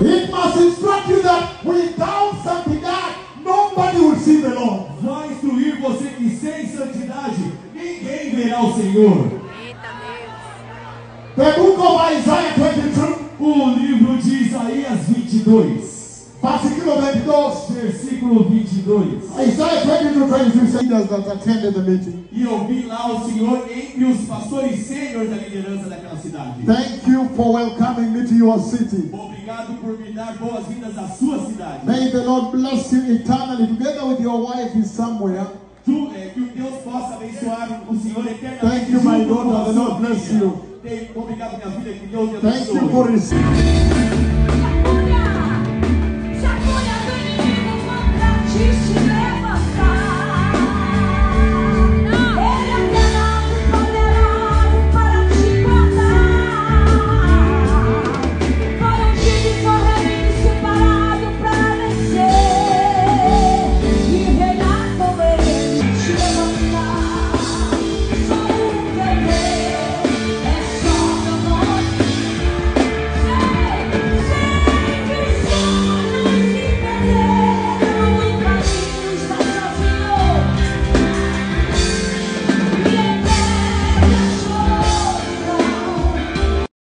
It must instruct you that without santidad, nobody will see the Lord. Vai instruir você que sem santidade ninguém verá o Senhor. Eita Deus. The book of Isaiah 22, O livro de Isaías 22, versículo 22. Versículo 22. Isaiah 22, 23 says leaders that attended the meeting. E eu vi lá o Senhor entre os pastores sêniores da liderança daquela cidade. Thank you for welcoming me to your city. Obrigado por me dar boas-vindas à sua cidade. May the Lord bless you eternally together with your wife is somewhere. Tu, é, que o Deus possa abençoar o Senhor eternamente. Thank you, my daughter. The Lord bless you. Obrigado, minha filha. Que Deus te Thank you abençoe. for receiving.